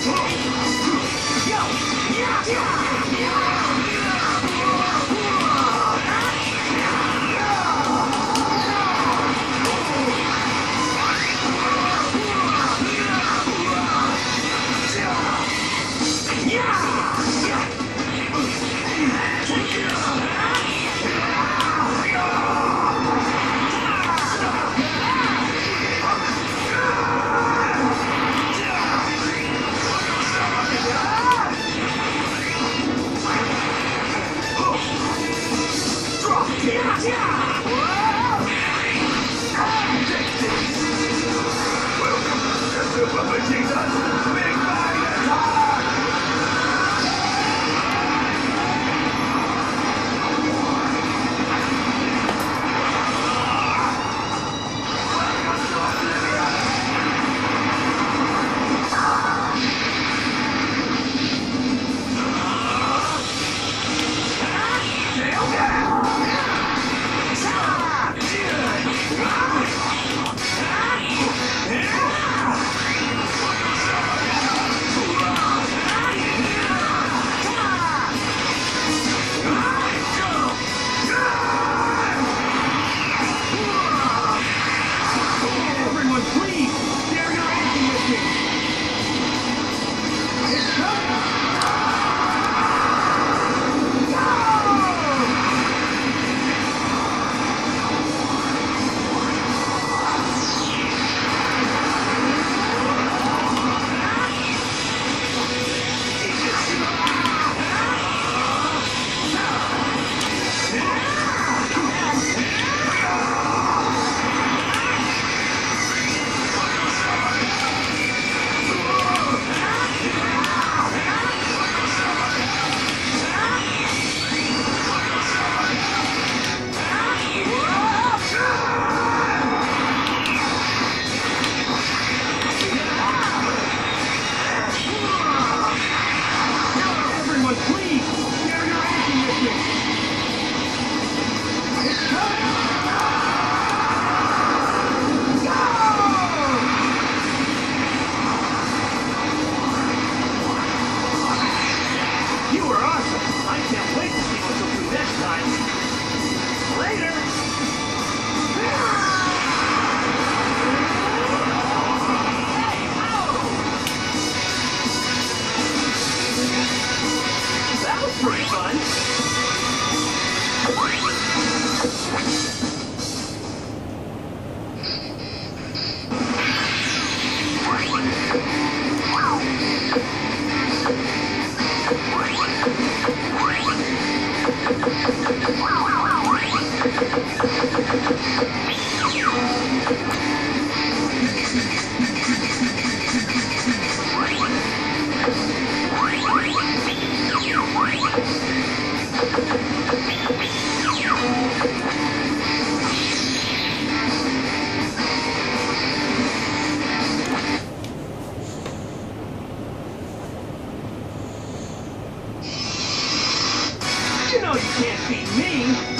Yeah! Can't beat me.